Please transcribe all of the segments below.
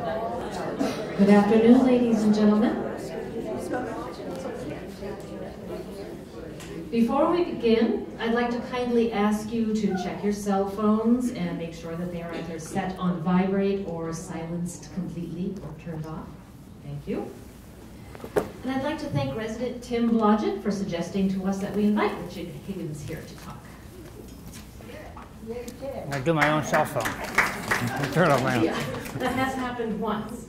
Good afternoon, ladies and gentlemen. Before we begin, I'd like to kindly ask you to check your cell phones and make sure that they are either set on vibrate or silenced completely or turned off. Thank you. And I'd like to thank resident Tim Blodgett for suggesting to us that we invite Richard Higgins here to talk. I do my own cell phone. Turn off my own. That has happened once.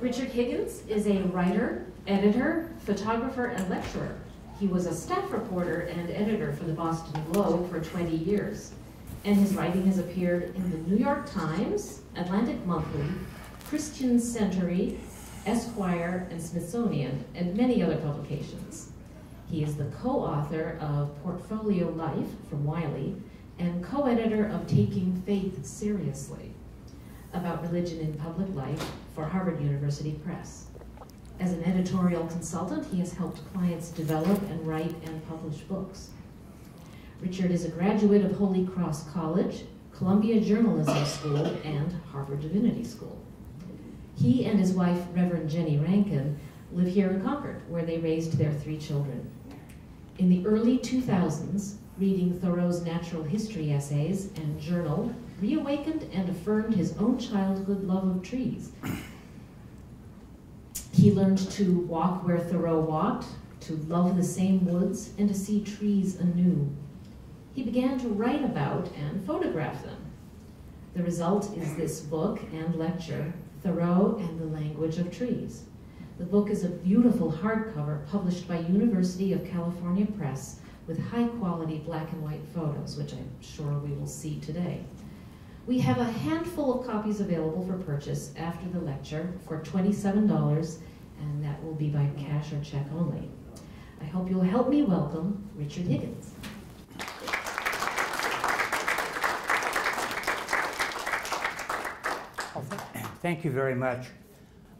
Richard Higgins is a writer, editor, photographer, and lecturer. He was a staff reporter and editor for the Boston Globe for 20 years, and his writing has appeared in the New York Times, Atlantic Monthly, Christian Century, Esquire, and Smithsonian, and many other publications. He is the co-author of Portfolio Life from Wiley and co-editor of Taking Faith Seriously about religion in public life for Harvard University Press. As an editorial consultant, he has helped clients develop and write and publish books. Richard is a graduate of Holy Cross College, Columbia Journalism School, and Harvard Divinity School. He and his wife, Reverend Jenny Rankin, live here in Concord, where they raised their three children. In the early 2000s, reading Thoreau's natural history essays and journal reawakened and affirmed his own childhood love of trees he learned to walk where Thoreau walked, to love the same woods, and to see trees anew. He began to write about and photograph them. The result is this book and lecture, Thoreau and the Language of Trees. The book is a beautiful hardcover published by University of California Press with high quality black and white photos, which I'm sure we will see today. We have a handful of copies available for purchase after the lecture for $27, and that will be by cash or check only. I hope you'll help me welcome Richard Higgins. Thank you very much.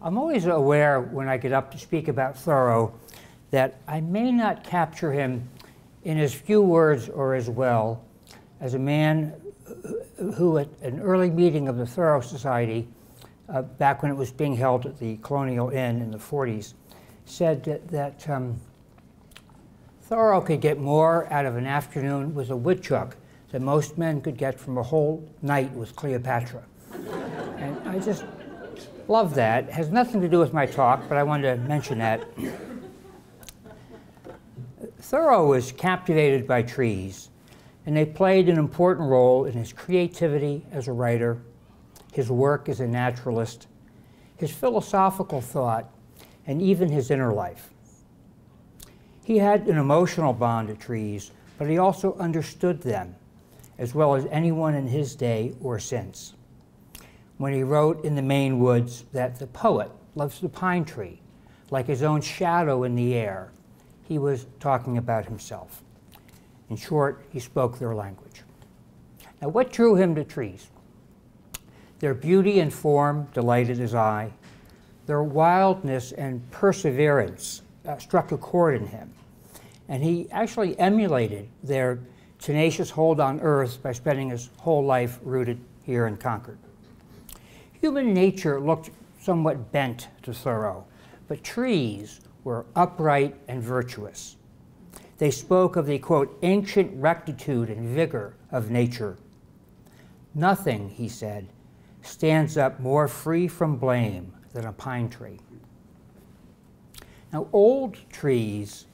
I'm always aware when I get up to speak about Thoreau that I may not capture him in as few words or as well as a man who at an early meeting of the Thoreau Society, uh, back when it was being held at the Colonial Inn in the 40s, said that, that um, Thoreau could get more out of an afternoon with a woodchuck than most men could get from a whole night with Cleopatra. and I just love that. It has nothing to do with my talk, but I wanted to mention that. Thoreau was captivated by trees and they played an important role in his creativity as a writer, his work as a naturalist, his philosophical thought, and even his inner life. He had an emotional bond to trees, but he also understood them, as well as anyone in his day or since. When he wrote in the Maine woods that the poet loves the pine tree, like his own shadow in the air, he was talking about himself. In short, he spoke their language. Now, what drew him to trees? Their beauty and form delighted his eye. Their wildness and perseverance uh, struck a chord in him. And he actually emulated their tenacious hold on earth by spending his whole life rooted here in Concord. Human nature looked somewhat bent to Thoreau, but trees were upright and virtuous. They spoke of the, quote, ancient rectitude and vigor of nature. Nothing, he said, stands up more free from blame than a pine tree. Now, old trees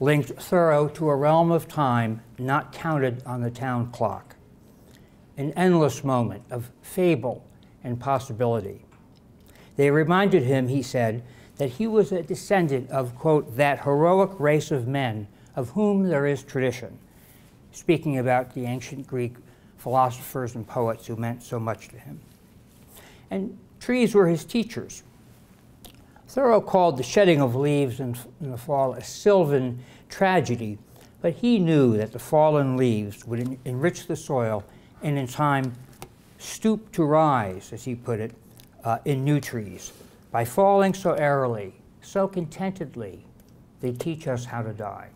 linked Thoreau to a realm of time not counted on the town clock, an endless moment of fable and possibility. They reminded him, he said, that he was a descendant of, quote, that heroic race of men of whom there is tradition, speaking about the ancient Greek philosophers and poets who meant so much to him. And trees were his teachers. Thoreau called the shedding of leaves in, in the fall a sylvan tragedy, but he knew that the fallen leaves would en enrich the soil and in time stoop to rise, as he put it, uh, in new trees. By falling so airily, so contentedly, they teach us how to die.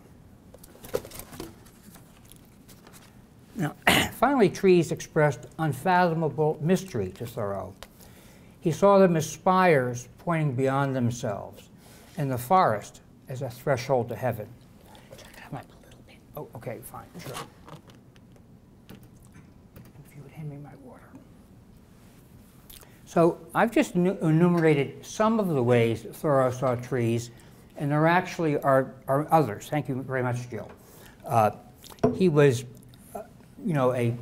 Now, finally, trees expressed unfathomable mystery to Thoreau. He saw them as spires pointing beyond themselves, and the forest as a threshold to heaven. On, a little bit. Oh, okay, fine, sure. If you would hand me my. So I've just enumerated some of the ways Thoreau saw trees, and there actually are, are others. Thank you very much, Jill. Uh, he was, uh, you know, a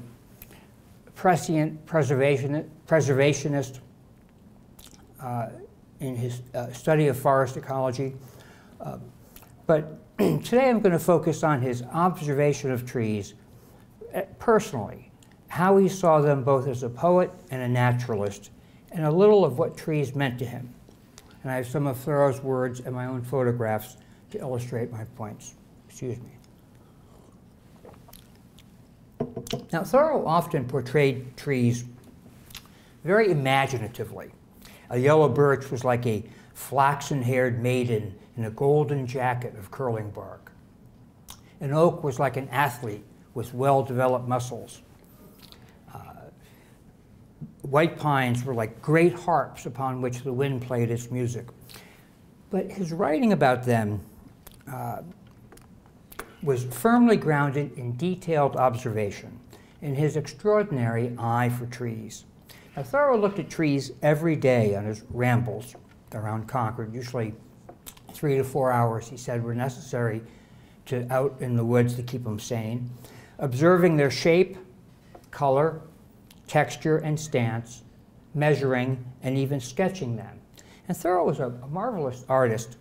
prescient preservation, preservationist uh, in his uh, study of forest ecology. Uh, but today I'm going to focus on his observation of trees uh, personally, how he saw them both as a poet and a naturalist, and a little of what trees meant to him. And I have some of Thoreau's words and my own photographs to illustrate my points. Excuse me. Now, Thoreau often portrayed trees very imaginatively. A yellow birch was like a flaxen haired maiden in a golden jacket of curling bark. An oak was like an athlete with well developed muscles. White pines were like great harps upon which the wind played its music. But his writing about them uh, was firmly grounded in detailed observation, in his extraordinary eye for trees. Now, Thoreau looked at trees every day on his rambles around Concord. Usually, three to four hours, he said, were necessary to out in the woods to keep him sane. Observing their shape, color, texture, and stance, measuring, and even sketching them. And Thoreau was a, a marvelous artist.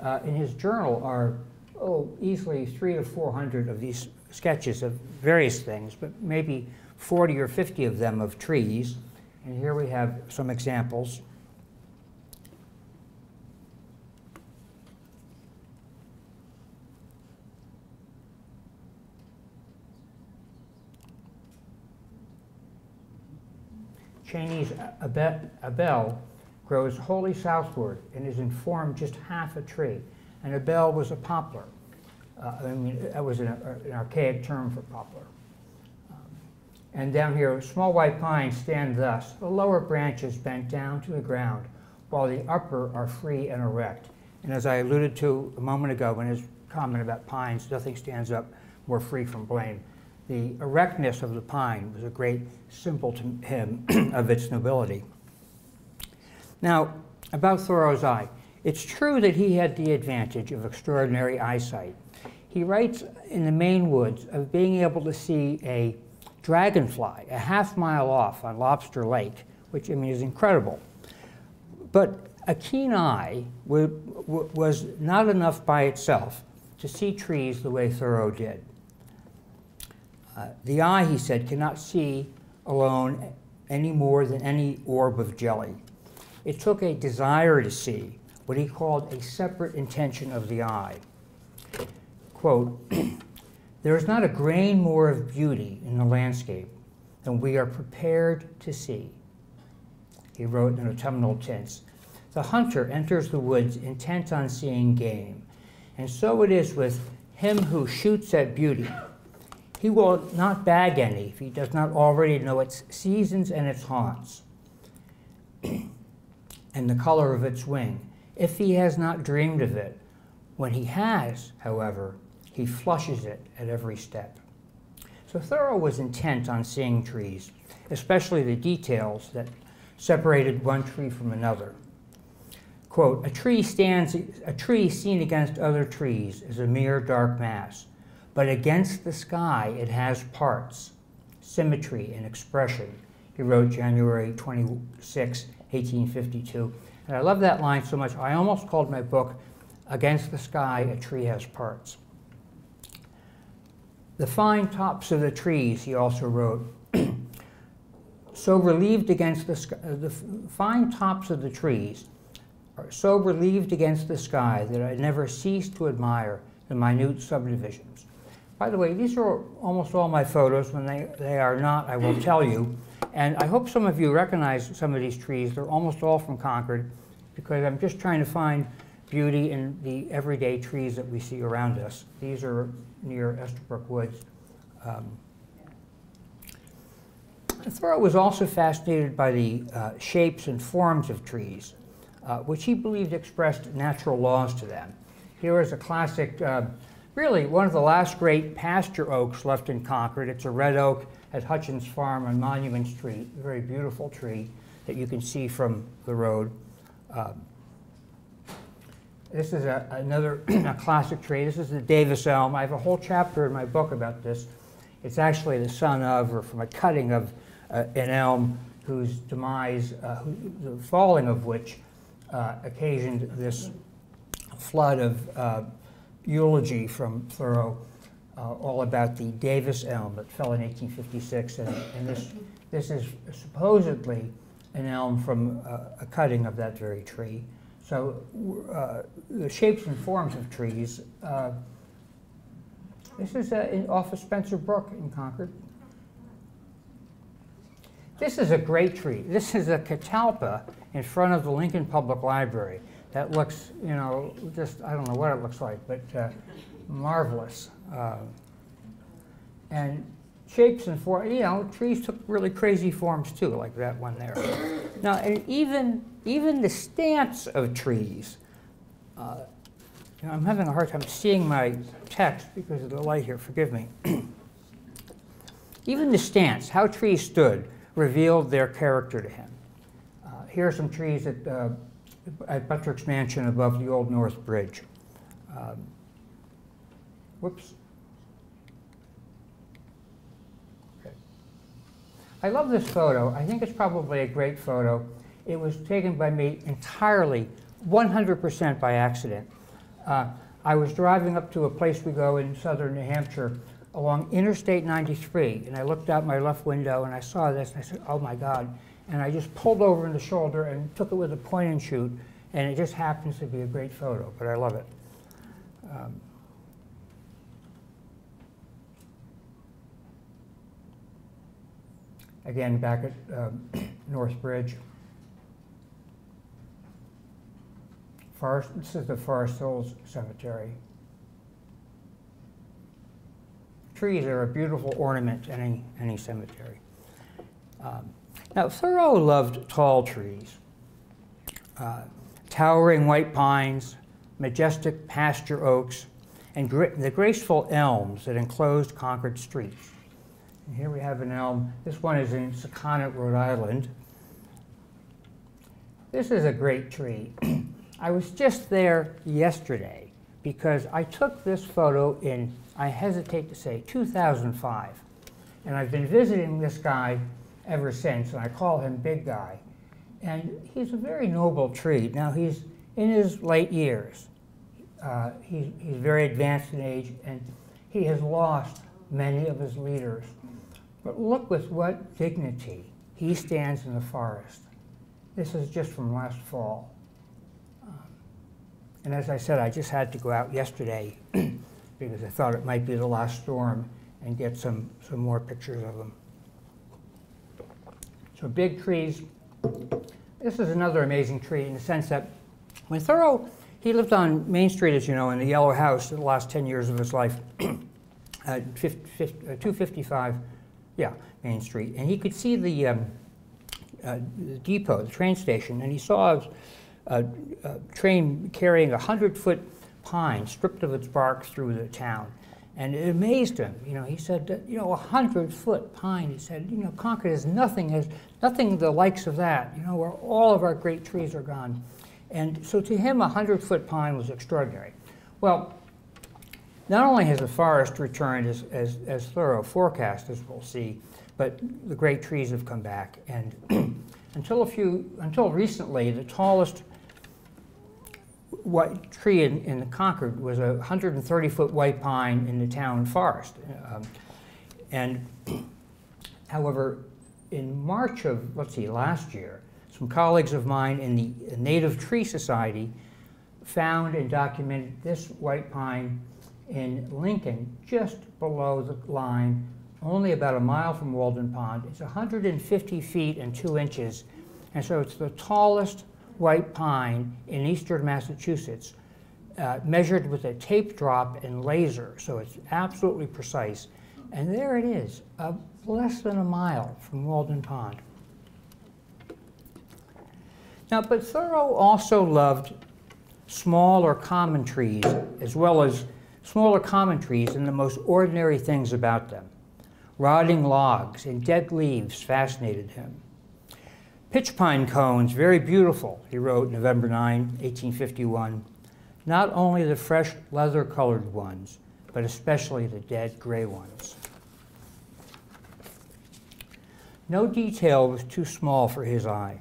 Uh, in his journal are oh, easily three to 400 of these sketches of various things, but maybe 40 or 50 of them of trees. And here we have some examples. Cheney's Abele grows wholly southward and is in form just half a tree. And Abele was a poplar. Uh, I mean, that was an, an, archaic term for poplar. Um, and down here, small white pines stand thus. The lower branches bent down to the ground, while the upper are free and erect. And as I alluded to a moment ago in his comment about pines, nothing stands up more free from blame. The erectness of the pine was a great symbol to him of its nobility. Now, about Thoreau's eye. It's true that he had the advantage of extraordinary eyesight. He writes in the Maine woods of being able to see a dragonfly a half mile off on Lobster Lake, which I mean is incredible. But a keen eye was not enough by itself to see trees the way Thoreau did. Uh, the eye, he said, cannot see alone any more than any orb of jelly. It took a desire to see, what he called a separate intention of the eye. Quote, there is not a grain more of beauty in the landscape than we are prepared to see. He wrote in autumnal tints. The hunter enters the woods intent on seeing game, and so it is with him who shoots at beauty he will not bag any if he does not already know its seasons and its haunts, and the color of its wing, if he has not dreamed of it. When he has, however, he flushes it at every step. So Thoreau was intent on seeing trees, especially the details that separated one tree from another. Quote, a tree stands, a tree seen against other trees is a mere dark mass but against the sky it has parts, symmetry, and expression. He wrote January 26, 1852. And I love that line so much, I almost called my book, Against the Sky, a Tree Has Parts. The fine tops of the trees, he also wrote, so relieved against the sky, the fine tops of the trees are so relieved against the sky that I never cease to admire the minute subdivisions. By the way, these are almost all my photos. When they, they are not, I will tell you. And I hope some of you recognize some of these trees. They're almost all from Concord because I'm just trying to find beauty in the everyday trees that we see around us. These are near Estabrook Woods. Um, Thoreau was also fascinated by the uh, shapes and forms of trees, uh, which he believed expressed natural laws to them. Here is a classic, uh, really one of the last great pasture oaks left in Concord. It's a red oak at Hutchins Farm on Monument Street, a very beautiful tree that you can see from the road. Uh, this is a, another a classic tree. This is the Davis elm. I have a whole chapter in my book about this. It's actually the son of, or from a cutting of, uh, an elm whose demise, uh, who, the falling of which uh, occasioned this flood of uh, eulogy from Thoreau uh, all about the Davis elm that fell in 1856. And, and this, this is supposedly an elm from uh, a cutting of that very tree. So uh, the shapes and forms of trees. Uh, this is uh, in, off of Spencer Brook in Concord. This is a great tree. This is a catalpa in front of the Lincoln Public Library. That looks, you know, just, I don't know what it looks like, but uh, marvelous. Uh, and shapes and forms, you know, trees took really crazy forms too, like that one there. now, and even, even the stance of trees, uh, you know, I'm having a hard time seeing my text because of the light here, forgive me. even the stance, how trees stood, revealed their character to him. Uh, here are some trees that uh, at Buttrick's Mansion above the Old North Bridge. Um, whoops. Okay. I love this photo. I think it's probably a great photo. It was taken by me entirely, 100% by accident. Uh, I was driving up to a place we go in southern New Hampshire along Interstate 93, and I looked out my left window and I saw this, and I said, oh my God. And I just pulled over in the shoulder and took it with a point and shoot, and it just happens to be a great photo, but I love it. Um, Again, back at um, North Bridge. Forest, this is the Forest Hills Cemetery. Trees are a beautiful ornament to any, any cemetery. Um, now, Thoreau loved tall trees, uh, towering white pines, majestic pasture oaks, and the graceful elms that enclosed Concord streets. And here we have an elm. This one is in Sakonnet, Rhode Island. This is a great tree. I was just there yesterday because I took this photo in, I hesitate to say, 2005. And I've been visiting this guy ever since, and I call him Big Guy. And he's a very noble tree. Now, he's in his late years. Uh, he's, he's very advanced in age, and he has lost many of his leaders. But look with what dignity he stands in the forest. This is just from last fall. Um, and as I said, I just had to go out yesterday because I thought it might be the last storm and get some, some more pictures of them. So big trees. This is another amazing tree in the sense that when Thoreau, he lived on Main Street, as you know, in the Yellow House the last 10 years of his life, uh, 255 yeah, Main Street. And he could see the, um, uh, the depot, the train station, and he saw a, a train carrying a 100-foot pine stripped of its bark through the town. And it amazed him. You know, he said, you know, a hundred-foot pine. He said, you know, Concord is nothing, has nothing the likes of that. You know, where all of our great trees are gone. And so to him, a hundred-foot pine was extraordinary. Well, not only has the forest returned as, as, as Thoreau forecast as we'll see, but the great trees have come back. And until a few, until recently, the tallest white tree in, in Concord was a 130 foot white pine in the town forest. Um, and however, in March of, let's see, last year, some colleagues of mine in the Native Tree Society found and documented this white pine in Lincoln, just below the line, only about a mile from Walden Pond. It's 150 feet and two inches, and so it's the tallest white pine in eastern Massachusetts, uh, measured with a tape drop and laser, so it's absolutely precise. And there it is, uh, less than a mile from Walden Pond. Now, but Thoreau also loved small or common trees, as well as smaller common trees and the most ordinary things about them. Rotting logs and dead leaves fascinated him. Pitch pine cones, very beautiful, he wrote November 9, 1851. Not only the fresh leather colored ones, but especially the dead gray ones. No detail was too small for his eye.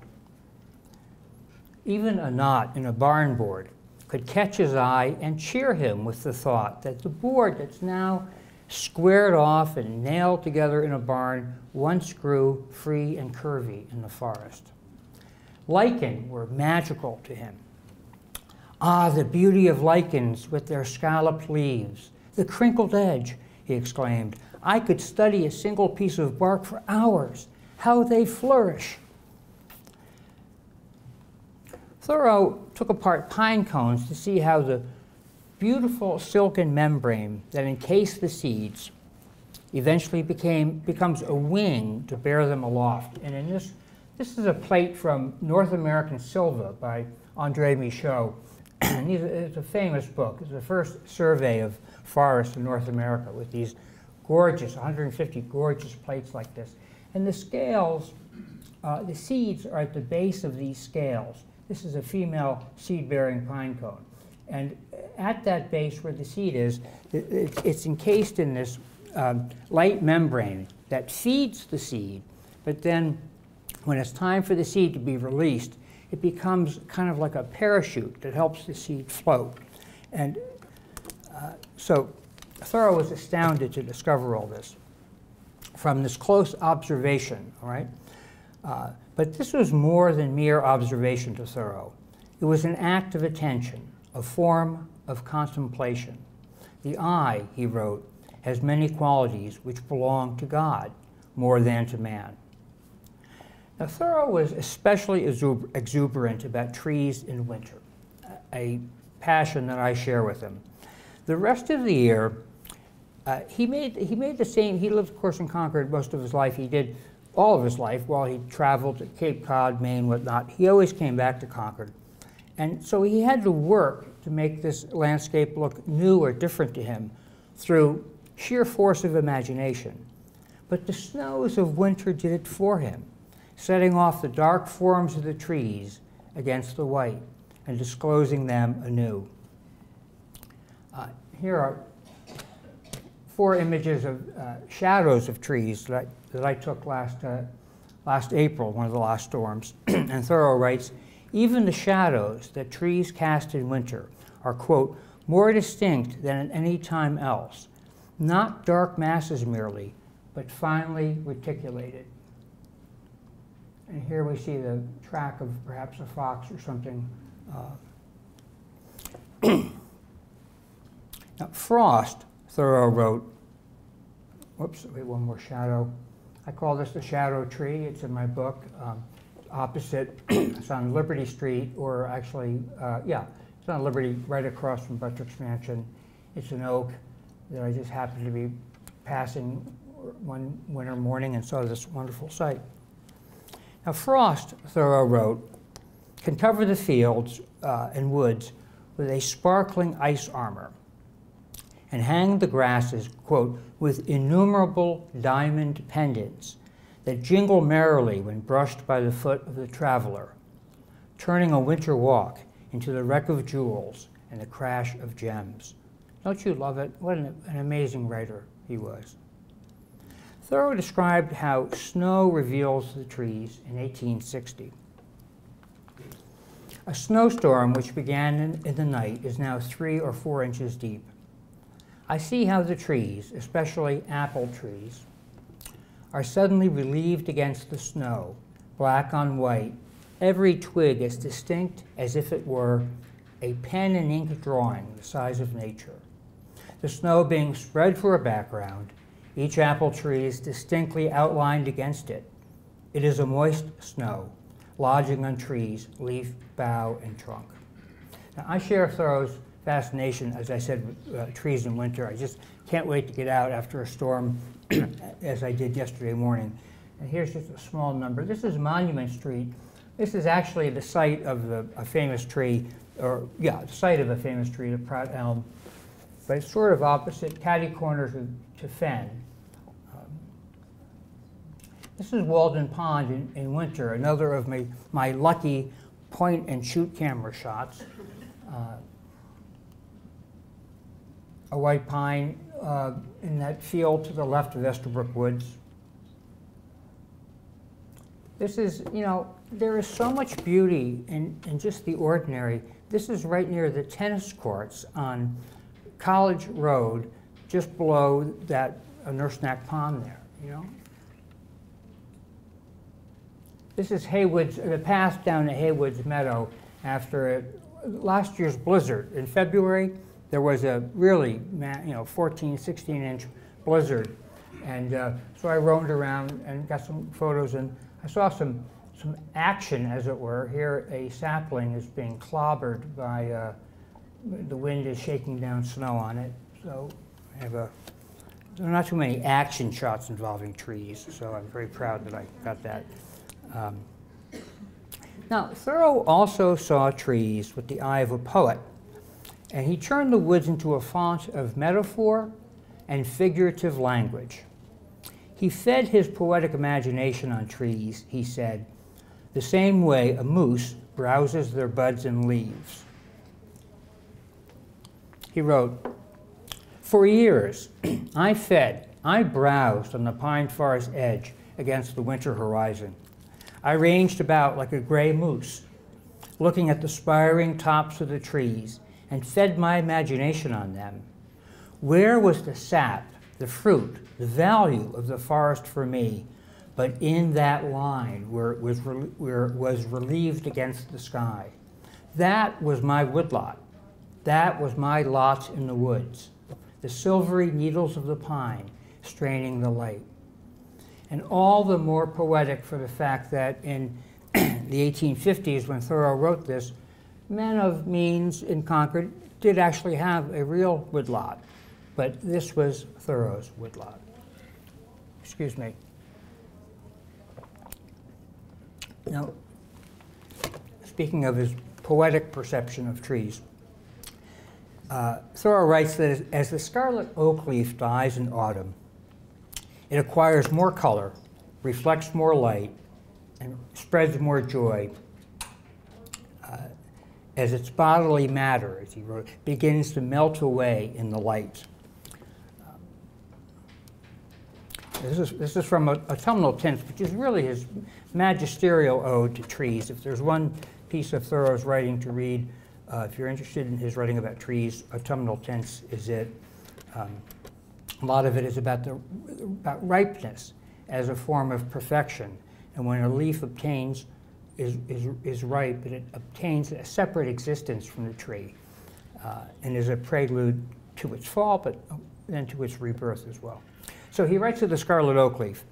Even a knot in a barn board could catch his eye and cheer him with the thought that the board that's now squared off and nailed together in a barn once grew free and curvy in the forest. Lichen were magical to him. Ah, the beauty of lichens with their scalloped leaves, the crinkled edge, he exclaimed. I could study a single piece of bark for hours. How they flourish. Thoreau took apart pine cones to see how the beautiful silken membrane that encased the seeds eventually became, becomes a wing to bear them aloft. And in this, this is a plate from North American Silva by Andre Michaux. and it's a famous book. It's the first survey of forests in North America with these gorgeous, 150 gorgeous plates like this. And the scales, uh, the seeds are at the base of these scales. This is a female seed-bearing pine cone. And at that base where the seed is, it's encased in this um, light membrane that feeds the seed, but then when it's time for the seed to be released, it becomes kind of like a parachute that helps the seed float. And uh, so Thoreau was astounded to discover all this from this close observation, all right? Uh, but this was more than mere observation to Thoreau. It was an act of attention, a form of contemplation. The eye, he wrote, has many qualities which belong to God more than to man. Now, Thoreau was especially exuberant about trees in winter, a passion that I share with him. The rest of the year, uh, he, made, he made the same, he lived, of course, in Concord most of his life. He did all of his life while he traveled to Cape Cod, Maine, whatnot. He always came back to Concord. And so he had to work to make this landscape look new or different to him through sheer force of imagination. But the snows of winter did it for him, setting off the dark forms of the trees against the white and disclosing them anew. Uh, here are four images of uh, shadows of trees that I, that I took last, uh, last April, one of the last storms. and Thoreau writes, even the shadows that trees cast in winter are, quote, more distinct than at any time else, not dark masses merely, but finely reticulated. And here we see the track of perhaps a fox or something. Uh, now, Frost, Thoreau wrote, whoops, wait, one more shadow. I call this the shadow tree. It's in my book. Um, opposite, it's on Liberty Street, or actually, uh, yeah, it's on Liberty right across from Buttrick's Mansion. It's an oak that I just happened to be passing one winter morning and saw this wonderful sight. Now, Frost, Thoreau wrote, can cover the fields uh, and woods with a sparkling ice armor and hang the grasses, quote, with innumerable diamond pendants that jingle merrily when brushed by the foot of the traveler, turning a winter walk into the wreck of jewels and the crash of gems. Don't you love it? What an, an amazing writer he was. Thoreau described how snow reveals the trees in 1860. A snowstorm which began in, in the night is now three or four inches deep. I see how the trees, especially apple trees, are suddenly relieved against the snow, black on white, every twig as distinct as if it were a pen and ink drawing the size of nature. The snow being spread for a background, each apple tree is distinctly outlined against it. It is a moist snow, lodging on trees, leaf, bough, and trunk. Now, I share Thoreau's fascination, as I said, with uh, trees in winter. I just can't wait to get out after a storm, as I did yesterday morning. And here's just a small number. This is Monument Street. This is actually the site of the, a famous tree, or yeah, the site of a famous tree, the Pratt Elm. But it's sort of opposite, catty corner to, to Fenn. Um, this is Walden Pond in, in winter, another of my, my lucky point and shoot camera shots. Uh, a white pine uh, in that field to the left of Estabrook Woods. This is, you know, there is so much beauty in, in just the ordinary. This is right near the tennis courts on College Road, just below that uh, Nurse Neck Pond there, you know? This is Heywood's, the path down to Heywood's Meadow after a, last year's blizzard. In February, there was a really, you know, 14, 16 inch blizzard. And uh, so I roamed around and got some photos and I saw some, some action, as it were. Here, a sapling is being clobbered by, uh, the wind is shaking down snow on it. So I have a, there are not too many action shots involving trees, so I'm very proud that I got that. Um, now, Thoreau also saw trees with the eye of a poet, and he turned the woods into a font of metaphor and figurative language. He fed his poetic imagination on trees, he said, the same way a moose browses their buds and leaves. He wrote, For years, I fed, I browsed on the pine forest edge against the winter horizon. I ranged about like a gray moose, looking at the spiring tops of the trees, and fed my imagination on them. Where was the sap the fruit, the value of the forest for me, but in that line where it was, where it was relieved against the sky. That was my woodlot. That was my lot in the woods, the silvery needles of the pine straining the light. And all the more poetic for the fact that in the 1850s, when Thoreau wrote this, men of means in Concord did actually have a real woodlot but this was Thoreau's woodlot. Excuse me. Now, speaking of his poetic perception of trees, uh, Thoreau writes that as the scarlet oak leaf dies in autumn, it acquires more color, reflects more light, and spreads more joy as its bodily matter, as he wrote, begins to melt away in the light. This is, this is from Autumnal Tints, which is really his magisterial ode to trees. If there's one piece of Thoreau's writing to read, uh, if you're interested in his writing about trees, Autumnal Tints is it. Um, a lot of it is about, the, about ripeness as a form of perfection. And when a leaf obtains, is, is, is ripe, it obtains a separate existence from the tree uh, and is a prelude to its fall, but then to its rebirth as well. So he writes of the scarlet oak leaf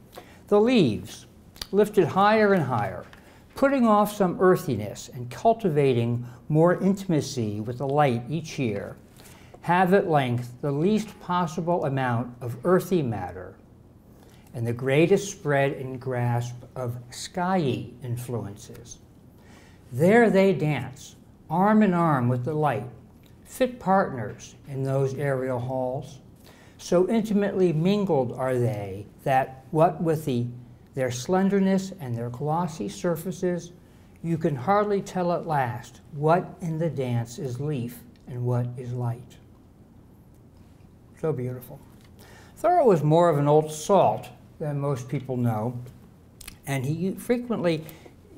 the leaves, lifted higher and higher, putting off some earthiness and cultivating more intimacy with the light each year, have at length the least possible amount of earthy matter and the greatest spread and grasp of skyey influences. There they dance, arm in arm with the light, fit partners in those aerial halls. So intimately mingled are they that, what with the, their slenderness and their glossy surfaces, you can hardly tell at last what in the dance is leaf and what is light. So beautiful. Thoreau was more of an old salt than most people know, and he frequently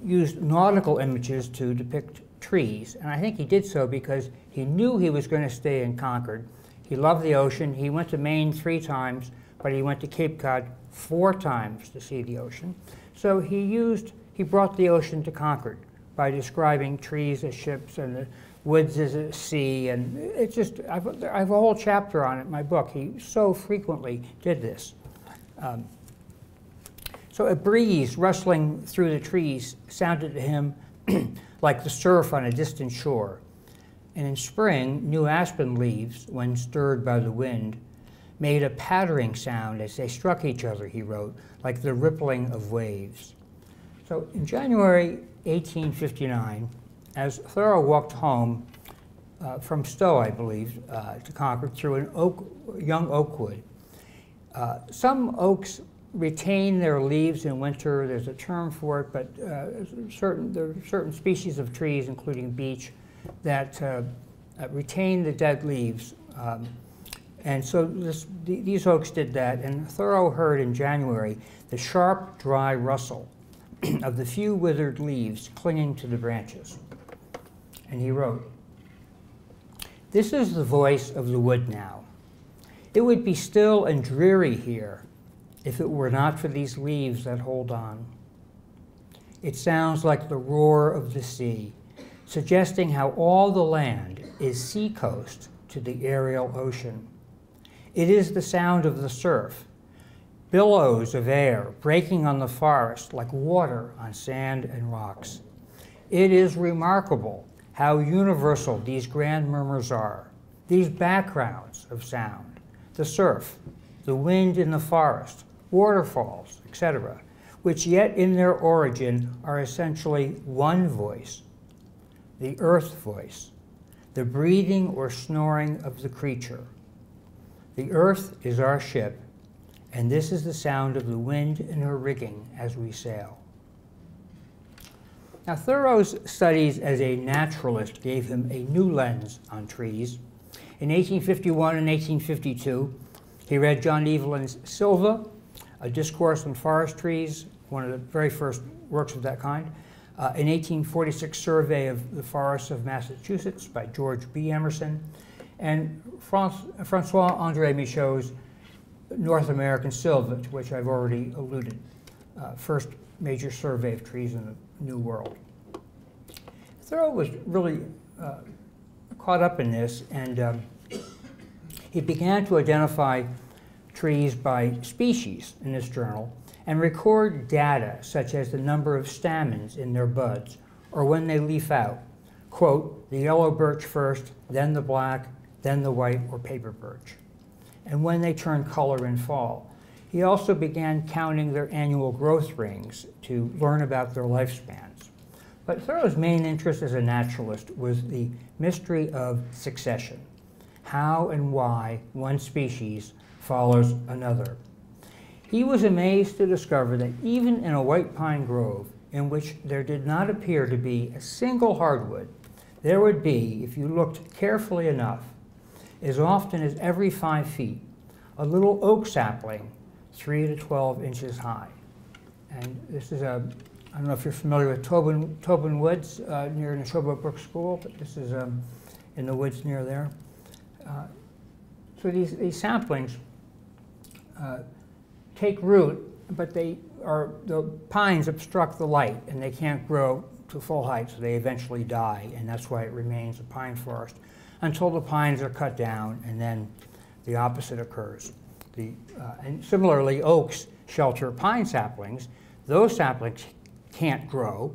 used nautical images to depict trees. And I think he did so because he knew he was going to stay in Concord he loved the ocean. He went to Maine three times, but he went to Cape Cod four times to see the ocean. So he used, he brought the ocean to Concord by describing trees as ships and the woods as a sea. And it's just, I've, I have a whole chapter on it in my book. He so frequently did this. Um, so a breeze rustling through the trees sounded to him like the surf on a distant shore. And in spring, new aspen leaves, when stirred by the wind, made a pattering sound as they struck each other, he wrote, like the rippling of waves. So in January 1859, as Thoreau walked home uh, from Stow, I believe, uh, to Concord through an oak, young oak wood, uh, some oaks retain their leaves in winter. There's a term for it, but uh, certain, there are certain species of trees, including beech, that uh, uh, retain the dead leaves. Um, and so this, these oaks did that, and Thoreau heard in January the sharp, dry rustle of the few withered leaves clinging to the branches. And he wrote, This is the voice of the wood now. It would be still and dreary here if it were not for these leaves that hold on. It sounds like the roar of the sea, suggesting how all the land is seacoast to the aerial ocean. It is the sound of the surf, billows of air breaking on the forest like water on sand and rocks. It is remarkable how universal these grand murmurs are, these backgrounds of sound, the surf, the wind in the forest, waterfalls, etc., which yet in their origin are essentially one voice, the earth voice, the breathing or snoring of the creature. The earth is our ship, and this is the sound of the wind in her rigging as we sail. Now, Thoreau's studies as a naturalist gave him a new lens on trees. In 1851 and 1852, he read John Evelyn's Sylva, a discourse on forest trees, one of the very first works of that kind. Uh, an 1846 survey of the forests of Massachusetts by George B. Emerson, and Francois Andre Michaux's North American Sylva, to which I've already alluded, uh, first major survey of trees in the New World. Thoreau was really uh, caught up in this, and um, he began to identify trees by species in this journal and record data such as the number of stamens in their buds or when they leaf out. Quote, the yellow birch first, then the black, then the white or paper birch. And when they turn color in fall. He also began counting their annual growth rings to learn about their lifespans. But Thoreau's main interest as a naturalist was the mystery of succession, how and why one species follows another. He was amazed to discover that even in a white pine grove, in which there did not appear to be a single hardwood, there would be, if you looked carefully enough, as often as every five feet, a little oak sapling 3 to 12 inches high. And this is a, I don't know if you're familiar with Tobin, Tobin Woods uh, near Nashoba Brook School, but this is um, in the woods near there. Uh, so these, these saplings uh, take root, but they are, the pines obstruct the light and they can't grow to full height, so they eventually die, and that's why it remains a pine forest until the pines are cut down, and then the opposite occurs. The, uh, and similarly, oaks shelter pine saplings. Those saplings can't grow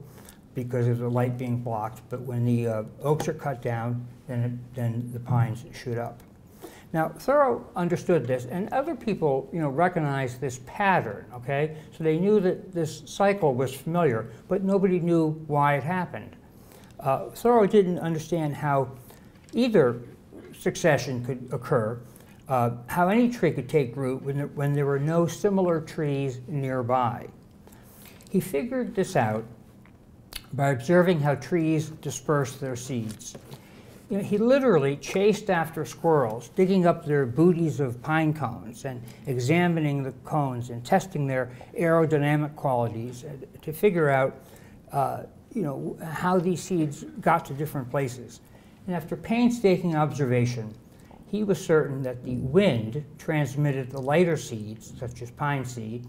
because of the light being blocked, but when the uh, oaks are cut down, then, it, then the pines shoot up. Now, Thoreau understood this, and other people, you know, recognized this pattern, okay? So they knew that this cycle was familiar, but nobody knew why it happened. Uh, Thoreau didn't understand how either succession could occur, uh, how any tree could take root when there, when there were no similar trees nearby. He figured this out by observing how trees disperse their seeds. You know, he literally chased after squirrels, digging up their booties of pine cones and examining the cones and testing their aerodynamic qualities to figure out uh, you know, how these seeds got to different places. And after painstaking observation, he was certain that the wind transmitted the lighter seeds, such as pine seed,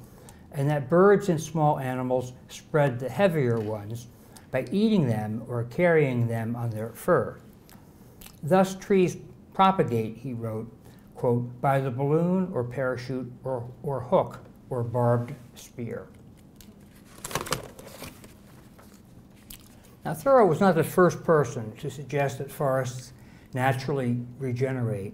and that birds and small animals spread the heavier ones by eating them or carrying them on their fur. Thus trees propagate, he wrote, quote, by the balloon or parachute or, or hook or barbed spear. Now, Thoreau was not the first person to suggest that forests naturally regenerate,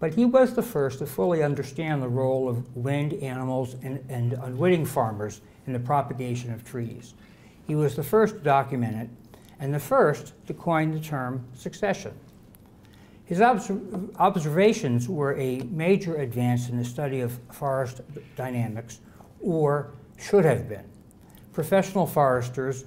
but he was the first to fully understand the role of wind, animals, and, and unwitting farmers in the propagation of trees. He was the first to document it, and the first to coin the term succession. His observations were a major advance in the study of forest dynamics, or should have been. Professional foresters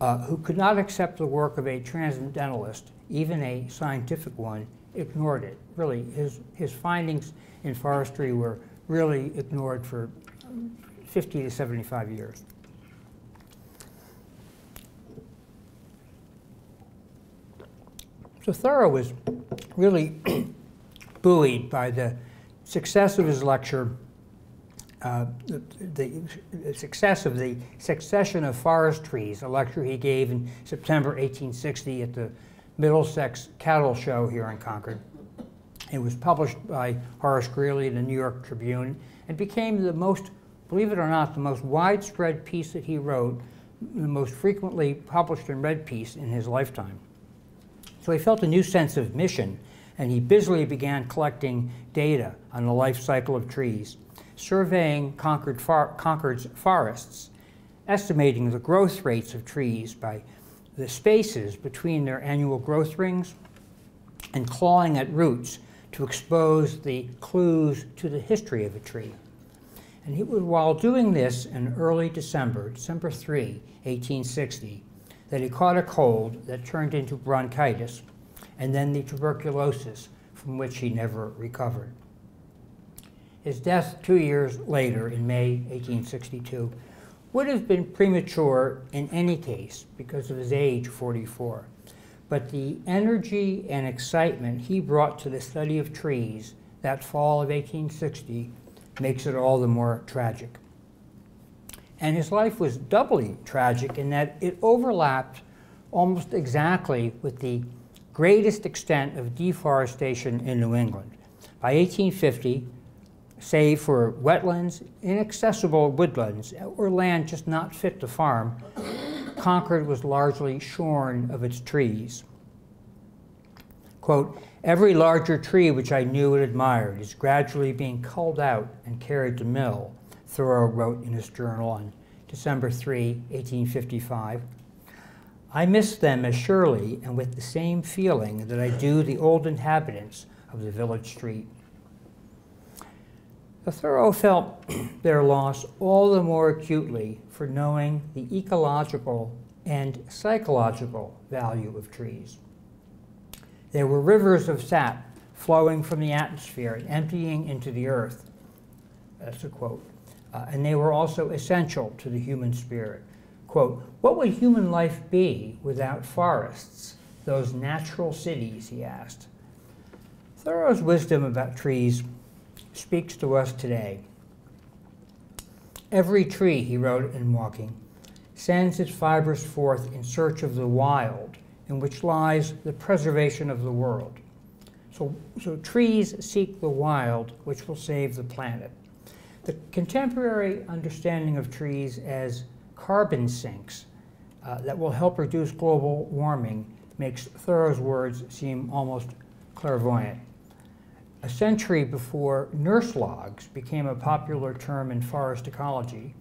uh, who could not accept the work of a transcendentalist, even a scientific one, ignored it. Really, his, his findings in forestry were really ignored for 50 to 75 years. So Thoreau was really buoyed by the success of his lecture, uh, the, the, success of the succession of forest trees, a lecture he gave in September 1860 at the Middlesex Cattle Show here in Concord. It was published by Horace Greeley in the New York Tribune and became the most, believe it or not, the most widespread piece that he wrote, the most frequently published and read piece in his lifetime. So he felt a new sense of mission, and he busily began collecting data on the life cycle of trees, surveying Concord's forests, estimating the growth rates of trees by the spaces between their annual growth rings, and clawing at roots to expose the clues to the history of a tree. And he was, while doing this in early December, December 3, 1860, that he caught a cold that turned into bronchitis and then the tuberculosis from which he never recovered. His death two years later, in May 1862, would have been premature in any case because of his age, 44. But the energy and excitement he brought to the study of trees that fall of 1860 makes it all the more tragic. And his life was doubly tragic in that it overlapped almost exactly with the greatest extent of deforestation in New England. By 1850, save for wetlands, inaccessible woodlands, or land just not fit to farm, Concord was largely shorn of its trees. Quote, every larger tree which I knew and admired is gradually being culled out and carried to mill, Thoreau wrote in his journal on December 3, 1855. I miss them as surely and with the same feeling that I do the old inhabitants of the village street. The Thoreau felt their loss all the more acutely for knowing the ecological and psychological value of trees. There were rivers of sap flowing from the atmosphere and emptying into the earth. That's a quote. Uh, and they were also essential to the human spirit. Quote, what would human life be without forests, those natural cities, he asked. Thoreau's wisdom about trees speaks to us today. Every tree, he wrote in Walking, sends its fibers forth in search of the wild, in which lies the preservation of the world. So, so trees seek the wild, which will save the planet. The contemporary understanding of trees as carbon sinks uh, that will help reduce global warming makes Thoreau's words seem almost clairvoyant. A century before nurse logs became a popular term in forest ecology,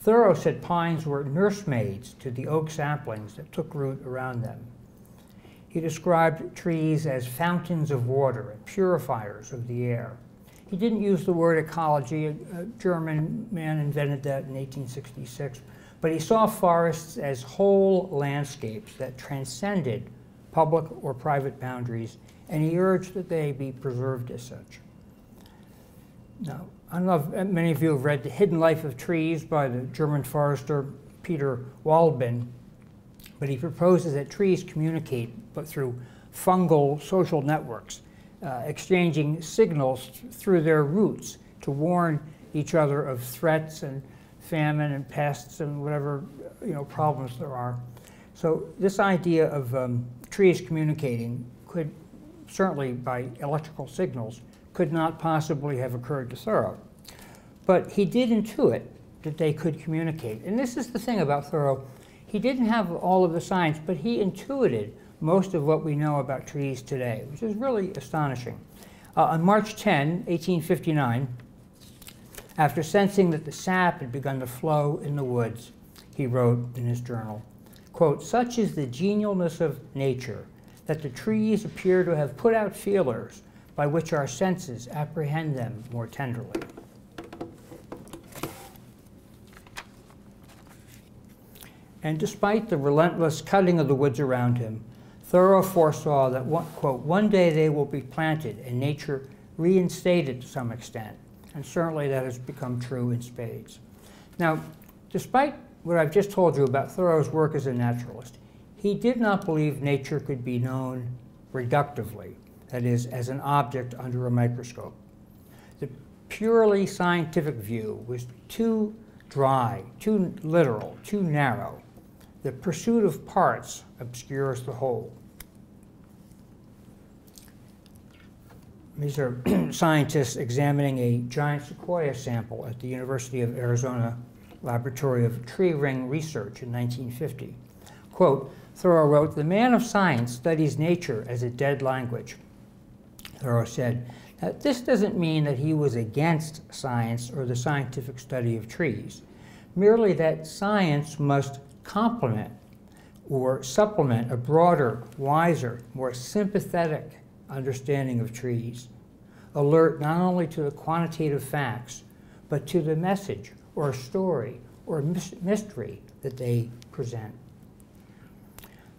Thoreau said pines were nursemaids to the oak saplings that took root around them. He described trees as fountains of water and purifiers of the air. He didn't use the word ecology. A, a German man invented that in 1866 but he saw forests as whole landscapes that transcended public or private boundaries, and he urged that they be preserved as such. Now, I don't know if uh, many of you have read The Hidden Life of Trees by the German forester Peter Wohlleben, but he proposes that trees communicate but through fungal social networks, uh, exchanging signals through their roots to warn each other of threats and famine and pests and whatever you know problems there are. So this idea of um, trees communicating could certainly by electrical signals could not possibly have occurred to Thoreau. But he did intuit that they could communicate. And this is the thing about Thoreau. he didn't have all of the science, but he intuited most of what we know about trees today, which is really astonishing. Uh, on March 10, 1859, after sensing that the sap had begun to flow in the woods, he wrote in his journal, quote, such is the genialness of nature that the trees appear to have put out feelers by which our senses apprehend them more tenderly. And despite the relentless cutting of the woods around him, Thoreau foresaw that, one, quote, one day they will be planted and nature reinstated to some extent. And certainly that has become true in spades. Now, despite what I've just told you about Thoreau's work as a naturalist, he did not believe nature could be known reductively, that is, as an object under a microscope. The purely scientific view was too dry, too literal, too narrow. The pursuit of parts obscures the whole. These are scientists examining a giant sequoia sample at the University of Arizona Laboratory of Tree Ring Research in 1950. Quote, Thoreau wrote, The man of science studies nature as a dead language. Thoreau said, that this doesn't mean that he was against science or the scientific study of trees, merely that science must complement or supplement a broader, wiser, more sympathetic understanding of trees, alert not only to the quantitative facts, but to the message or story or mystery that they present.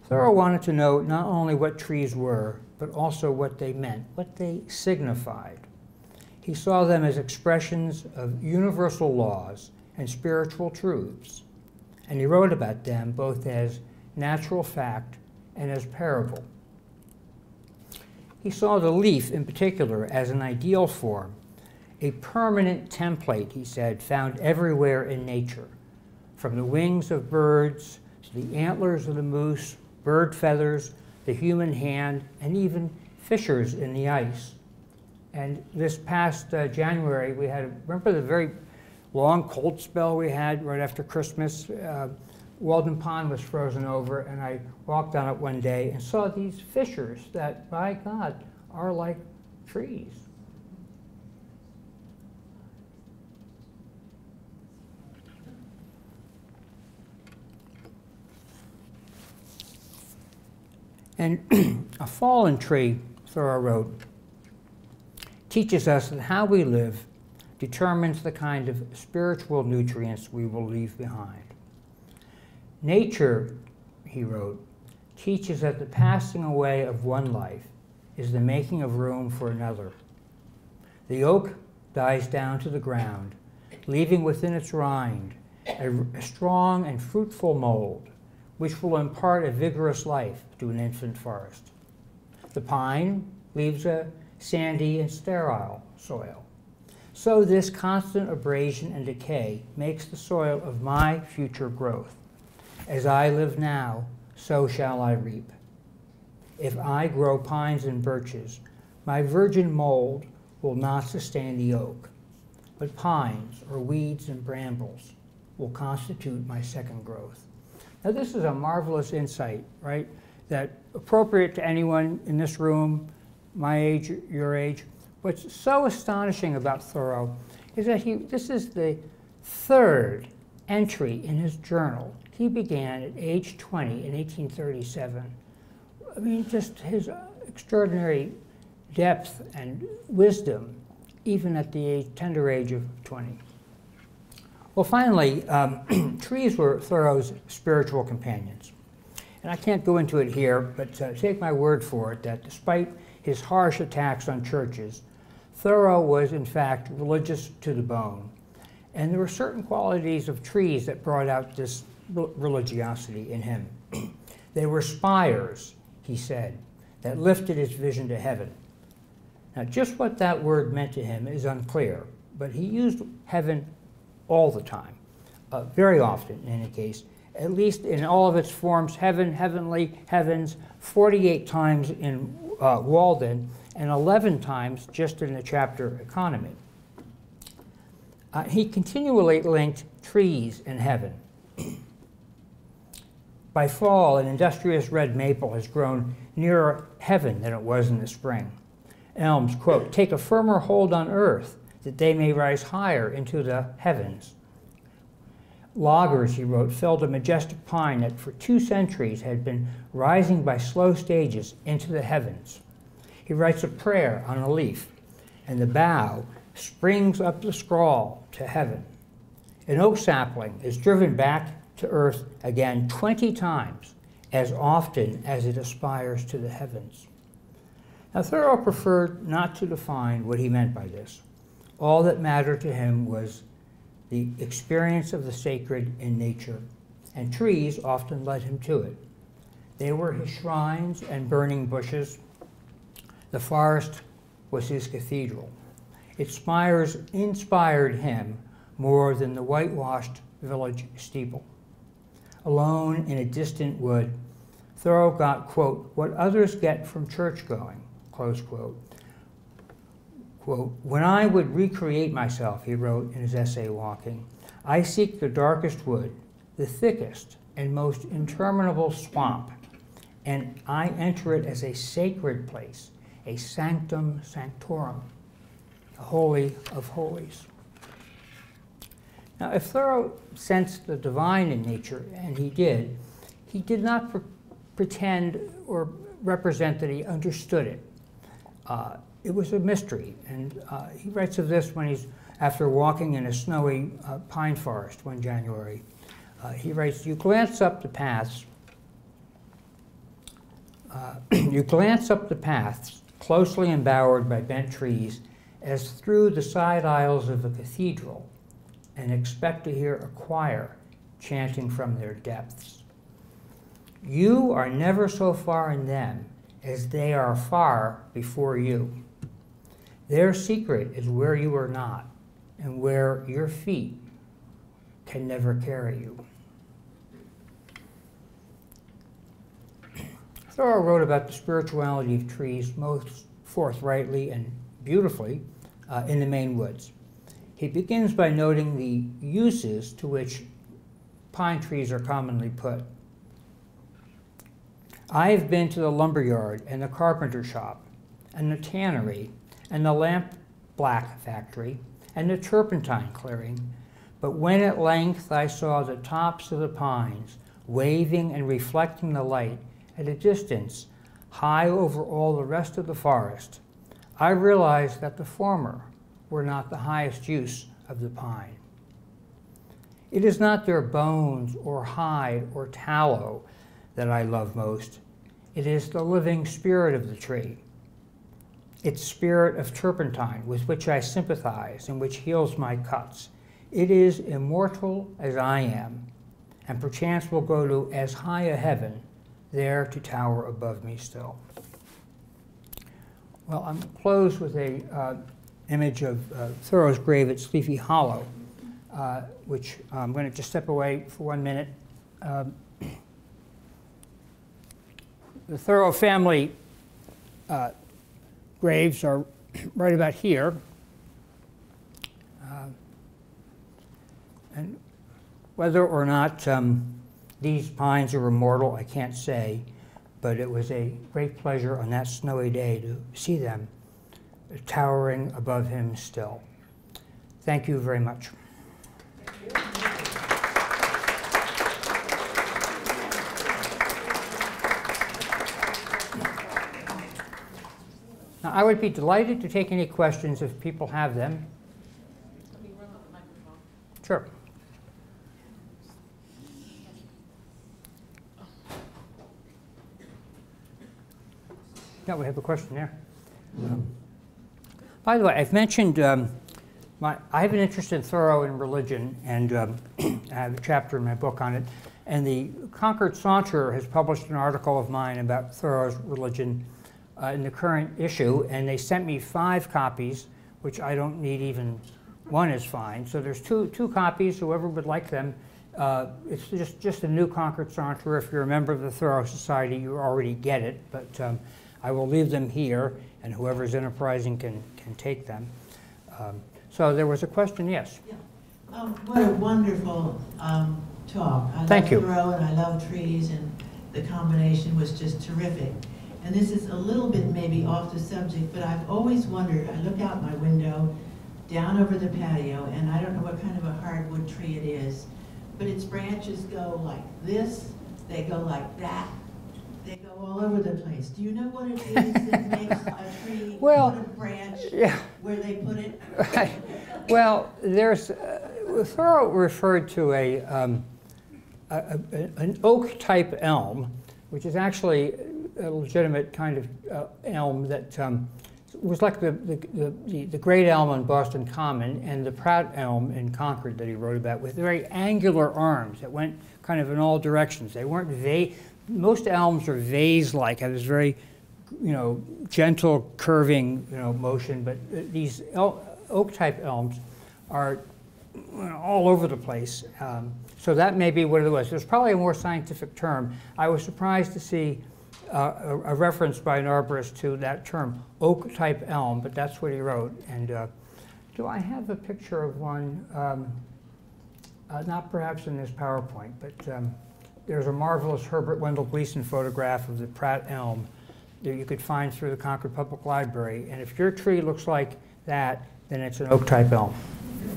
Thoreau wanted to know not only what trees were, but also what they meant, what they signified. He saw them as expressions of universal laws and spiritual truths, and he wrote about them both as natural fact and as parable. He saw the leaf in particular as an ideal form, a permanent template, he said, found everywhere in nature, from the wings of birds to the antlers of the moose bird feathers, the human hand, and even fissures in the ice. And this past uh, January, we had, remember the very long cold spell we had right after Christmas? Uh, Walden Pond was frozen over, and I walked on it one day and saw these fissures that, by God, are like trees. And a fallen tree, Thoreau wrote, teaches us that how we live determines the kind of spiritual nutrients we will leave behind. Nature, he wrote, teaches that the passing away of one life is the making of room for another. The oak dies down to the ground, leaving within its rind a, a strong and fruitful mold which will impart a vigorous life to an infant forest. The pine leaves a sandy and sterile soil. So this constant abrasion and decay makes the soil of my future growth. As I live now, so shall I reap. If I grow pines and birches, my virgin mold will not sustain the oak, but pines or weeds and brambles will constitute my second growth. Now, this is a marvelous insight, right? That appropriate to anyone in this room, my age, your age. What's so astonishing about Thoreau is that he, this is the third entry in his journal. He began at age 20 in 1837. I mean, just his extraordinary depth and wisdom, even at the age, tender age of 20. Well, finally, um, trees were Thoreau's spiritual companions. And I can't go into it here, but uh, take my word for it that despite his harsh attacks on churches, Thoreau was in fact religious to the bone. And there were certain qualities of trees that brought out this religiosity in him. they were spires, he said, that lifted his vision to heaven. Now, just what that word meant to him is unclear, but he used heaven all the time, uh, very often in any case, at least in all of its forms, heaven, heavenly, heavens, 48 times in uh, Walden, and 11 times just in the chapter economy. Uh, he continually linked trees and heaven. By fall, an industrious red maple has grown nearer heaven than it was in the spring. Elms, quote, take a firmer hold on earth that they may rise higher into the heavens. Loggers, he wrote, felled a majestic pine that for two centuries had been rising by slow stages into the heavens. He writes a prayer on a leaf, and the bough springs up the scroll to heaven. An oak sapling is driven back to earth again 20 times as often as it aspires to the heavens. Now, Thoreau preferred not to define what he meant by this. All that mattered to him was the experience of the sacred in nature, and trees often led him to it. They were his shrines and burning bushes. The forest was his cathedral. Its spires inspired him more than the whitewashed village steeple. Alone in a distant wood, Thoreau got, quote, what others get from church going, close quote. Quote, when I would recreate myself, he wrote in his essay Walking, I seek the darkest wood, the thickest and most interminable swamp, and I enter it as a sacred place, a sanctum sanctorum, the holy of holies. Now, if Thoreau sensed the divine in nature, and he did, he did not pre pretend or represent that he understood it. Uh, it was a mystery, and uh, he writes of this when he's after walking in a snowy uh, pine forest one January. Uh, he writes, "You glance up the paths. Uh, you glance up the paths, closely embowered by bent trees, as through the side aisles of a cathedral." And expect to hear a choir chanting from their depths. You are never so far in them as they are far before you. Their secret is where you are not and where your feet can never carry you. Thoreau wrote about the spirituality of trees most forthrightly and beautifully uh, in the Maine woods. He begins by noting the uses to which pine trees are commonly put. I have been to the lumber yard and the carpenter shop and the tannery and the lamp black factory and the turpentine clearing, but when at length I saw the tops of the pines waving and reflecting the light at a distance high over all the rest of the forest, I realized that the former were not the highest use of the pine. It is not their bones or hide or tallow that I love most. It is the living spirit of the tree, its spirit of turpentine with which I sympathize and which heals my cuts. It is immortal as I am, and perchance will go to as high a heaven, there to tower above me still. Well, I'm close with a uh, image of uh, Thoreau's grave at Sleepy Hollow, uh, which I'm going to just step away for one minute. Um, the Thoreau family uh, graves are right about here. Uh, and whether or not um, these pines are immortal, I can't say, but it was a great pleasure on that snowy day to see them towering above him still. Thank you very much. Now, I would be delighted to take any questions if people have them. Sure. Yeah, we have a question there. Um, by the way, I've mentioned um, my, I have an interest in Thoreau and religion, and um, I have a chapter in my book on it. And the Concord Saunterer has published an article of mine about Thoreau's religion uh, in the current issue, and they sent me five copies, which I don't need even one is fine. So there's two, two copies, whoever would like them. Uh, it's just, just a new Concord Saunterer. If you're a member of the Thoreau Society, you already get it, but um, I will leave them here, and whoever's enterprising can, can take them. Um, so there was a question, yes? Yeah. Um, what a wonderful um, talk. I Thank you. love Thoreau and I love trees, and the combination was just terrific. And this is a little bit maybe off the subject, but I've always wondered. I look out my window, down over the patio, and I don't know what kind of a hardwood tree it is, but its branches go like this, they go like that, they go all over the place. Do you know what it is that makes a tree Well, put a branch Yeah. where they put it? Right. Well, there's, uh, Thoreau referred to a, um, a, a, an oak-type elm, which is actually a legitimate kind of uh, elm that um, was like the, the, the, the great elm on Boston Common and the Pratt elm in Concord that he wrote about with very angular arms that went kind of in all directions. They weren't va- most elms are vase-like, have this very you know, gentle curving, you know, motion, but these oak-type elms are all over the place. Um, so that may be what it was. There's probably a more scientific term. I was surprised to see uh, a, a reference by an arborist to that term, oak-type elm, but that's what he wrote. And uh, do I have a picture of one? Um, uh, not perhaps in this PowerPoint, but um, there's a marvelous Herbert Wendell Gleason photograph of the Pratt elm that you could find through the Concord Public Library. And if your tree looks like that, then it's an oak-type elm.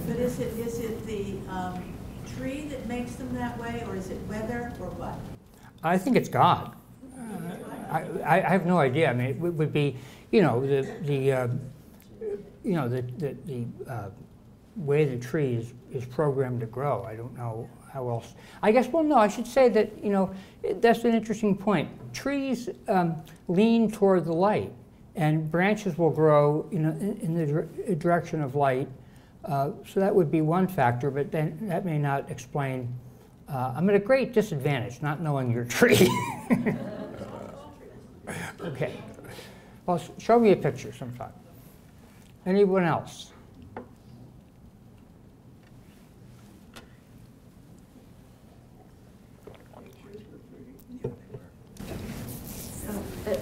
But is it, is it the um, tree that makes them that way, or is it weather, or what? I think it's God. Uh, I, I have no idea. I mean, it would would be, you know, the, the uh, you know, the, the, the uh, way the tree is, is programmed to grow. I don't know how else. I guess, well, no, I should say that, you know, that's an interesting point. Trees um, lean toward the light, and branches will grow, you know, in, in the dir- direction of light. Uh, so that would be one factor, but then that may not explain. Uh, I'm at a great disadvantage not knowing your tree. okay. Well, show me a picture sometime. Anyone else?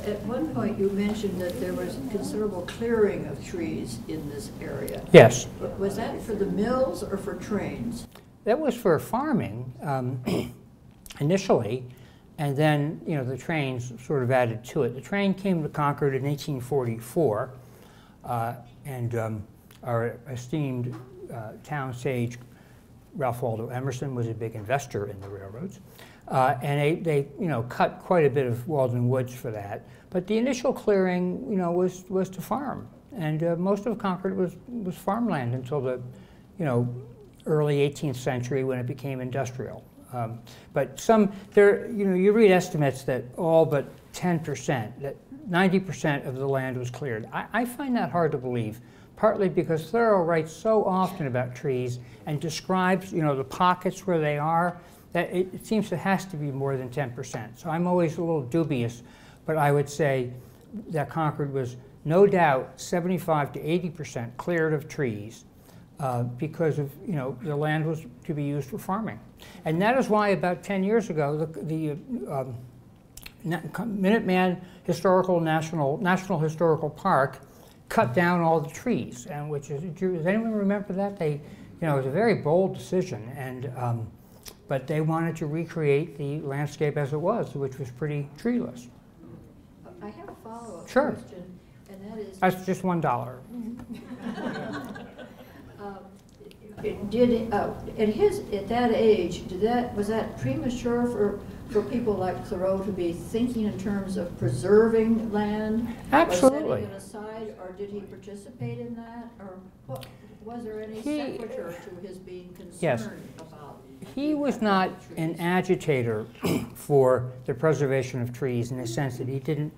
At, one point, you mentioned that there was considerable clearing of trees in this area. Yes. Was that for the mills or for trains? That was for farming um, initially, and then you know the trains sort of added to it. The train came to Concord in 1844, uh, and um, our esteemed uh, town sage Ralph Waldo Emerson was a big investor in the railroads, uh, and they, they you know cut quite a bit of Walden woods for that. But the initial clearing you know was was to farm, and uh, most of Concord was was farmland until the you know early 18th century when it became industrial. Um, but some there you know you read estimates that all but 10% that 90% of the land was cleared. I, I find that hard to believe partly because Thoreau writes so often about trees and describes, you know, the pockets where they are, that it, it seems it has to be more than 10%. So I'm always a little dubious, but I would say that Concord was no doubt 75 to 80% cleared of trees uh, because of, you know, the land was to be used for farming. And that is why about 10 years ago, the, the um, Minuteman Historical National, National Historical Park cut down all the trees, and which is, does anyone remember that? They, you know, it was a very bold decision, and, um, but they wanted to recreate the landscape as it was, which was pretty treeless. I have a follow-up Sure. question, and that is, That's just one dollar. um, did, uh, at his, at that age, did that, was that premature for, for people like Thoreau to be thinking in terms of preserving land? Absolutely. Or setting it aside, or did he participate in that, or what, was there any He- to his being Yes. concerned about? He was not an agitator for the preservation of trees in the sense that he didn't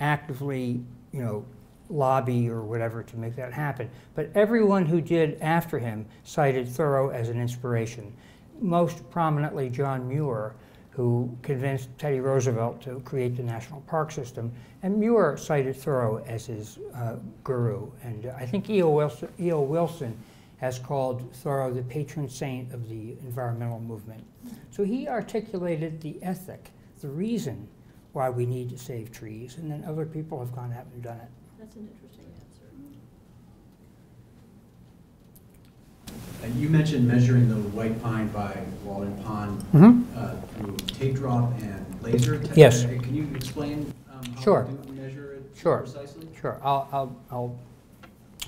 actively, you know, lobby or whatever to make that happen. But everyone who did after him cited Thoreau as an inspiration. Most prominently, John Muir, who convinced Teddy Roosevelt to create the national park system. And Muir cited Thoreau as his uh, guru. And I think E.O. Wilson, E.O. Wilson has called Thoreau the patron saint of the environmental movement. So he articulated the ethic, the reason why we need to save trees, and then other people have gone out and done it. That's an interesting answer. And you mentioned measuring the white pine by Walden Pond Mhm. uh, through tape drop and laser? Yes. uh, Can you explain um, how Sure. you do measure it Sure. precisely? Sure, I'll, I'll, I'll,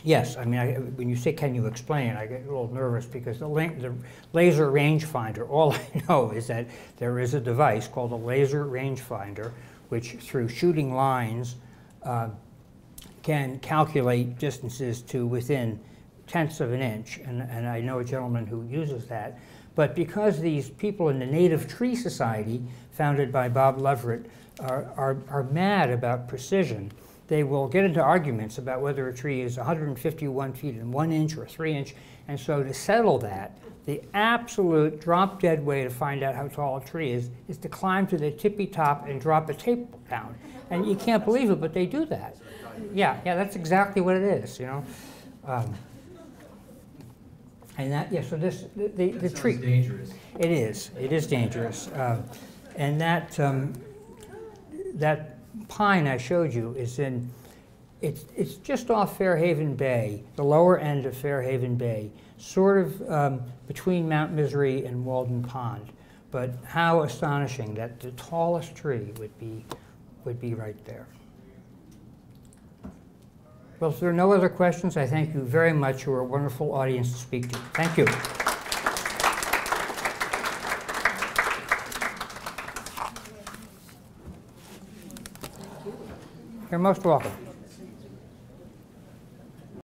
yes, I mean, I, when you say, can you explain, I get a little nervous because the, la- the laser rangefinder, all I know is that there is a device called a laser rangefinder, which through shooting lines, uh, can calculate distances to within tenths of an inch, and, and I know a gentleman who uses that. But because these people in the Native Tree Society, founded by Bob Leverett, are, are, are mad about precision, they will get into arguments about whether a tree is 151 feet and one inch or three inch. And so to settle that, the absolute drop dead way to find out how tall a tree is is to climb to the tippy top and drop a tape down. And you can't believe it, but they do that. Yeah, yeah, that's exactly what it is, you know. Um, and that, yeah, so this, the, the, the tree. dangerous. It is. It is dangerous. Um, and that, um, that pine I showed you is in, it's, it's just off Fairhaven Bay, the lower end of Fairhaven Bay, sort of um, between Mount Misery and Walden Pond. But how astonishing that the tallest tree would be, would be right there. Well, if there are no other questions, I thank you very much. You're a wonderful audience to speak to. Thank you. You're most welcome.